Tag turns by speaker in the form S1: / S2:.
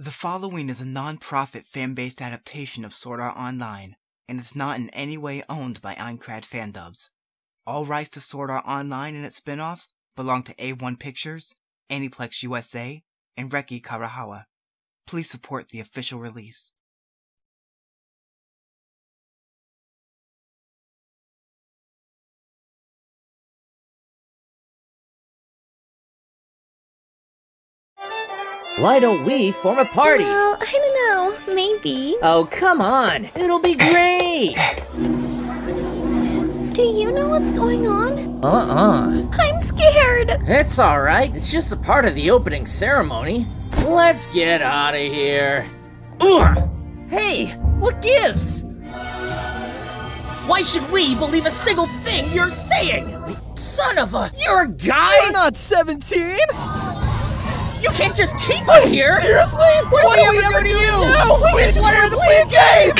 S1: The following is a non-profit fan-based adaptation of Sword Art Online, and is not in any way owned by Aincrad Fandubs. All rights to Sword Art Online and its spin-offs belong to A1 Pictures, Aniplex USA, and Reki Karahawa. Please support the official release.
S2: Why don't we form a party?
S3: Well, I don't know. Maybe.
S2: Oh, come on. It'll be great.
S3: Do you know what's going on?
S2: Uh-uh.
S3: I'm scared.
S2: It's alright. It's just a part of the opening ceremony. Let's get out of here. Ugh. Hey, what gives? Why should we believe a single thing you're saying? Son of a... You're a guy?
S4: You're not 17!
S2: You can't just keep us here!
S4: Seriously?
S2: What,
S4: what
S2: did we ever do to you?
S4: No, we,
S2: we
S4: just
S2: wanted
S4: to play a game!